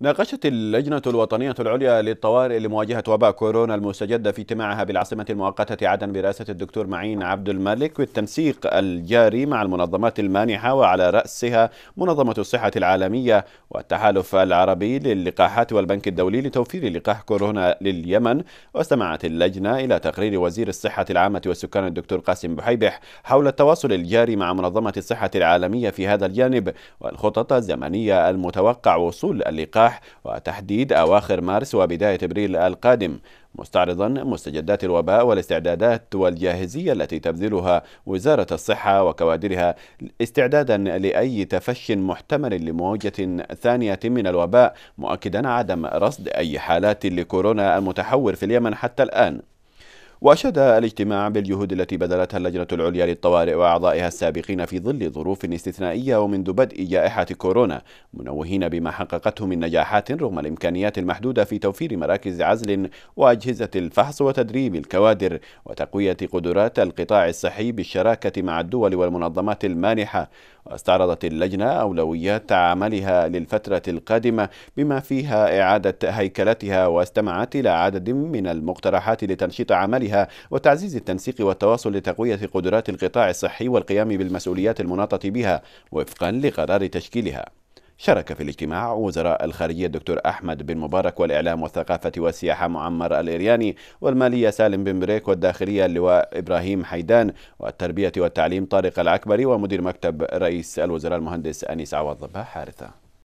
ناقشت اللجنة الوطنية العليا للطوارئ لمواجهة وباء كورونا المستجدة في اجتماعها بالعاصمة المؤقتة عدن برئاسة الدكتور معين عبد الملك والتنسيق الجاري مع المنظمات المانحة وعلى رأسها منظمة الصحة العالمية والتحالف العربي للقاحات والبنك الدولي لتوفير لقاح كورونا لليمن. واستمعت اللجنة إلى تقرير وزير الصحة العامة والسكان الدكتور قاسم بحيبح حول التواصل الجاري مع منظمة الصحة العالمية في هذا الجانب والخطط الزمنية المتوقع وصول اللقاح السلاح وتحديد أواخر مارس وبداية أبريل القادم مستعرضا مستجدات الوباء والاستعدادات والجاهزية التي تبذلها وزارة الصحة وكوادرها استعدادا لأي تفش محتمل لموجة ثانية من الوباء مؤكدا عدم رصد أي حالات لكورونا المتحور في اليمن حتى الآن. وأشاد الاجتماع بالجهود التي بذلتها اللجنة العليا للطوارئ وأعضائها السابقين في ظل ظروف استثنائية ومنذ بدء جائحة كورونا منوهين بما حققته من نجاحات رغم الإمكانيات المحدودة في توفير مراكز عزل وأجهزة الفحص وتدريب الكوادر وتقوية قدرات القطاع الصحي بالشراكة مع الدول والمنظمات المانحة. واستعرضت اللجنة أولويات عملها للفترة القادمة بما فيها إعادة هيكلتها واستمعت إلى عدد من المقترحات لتنشيط عملها وتعزيز التنسيق والتواصل لتقوية قدرات القطاع الصحي والقيام بالمسؤوليات المناطة بها وفقا لقرار تشكيلها. شارك في الاجتماع وزراء الخارجية الدكتور أحمد بن مبارك والإعلام والثقافة والسياحة معمر الإرياني والمالية سالم بن بريك والداخلية اللواء إبراهيم حيدان والتربية والتعليم طارق العكبري ومدير مكتب رئيس الوزراء المهندس أنيس عوض. حارثة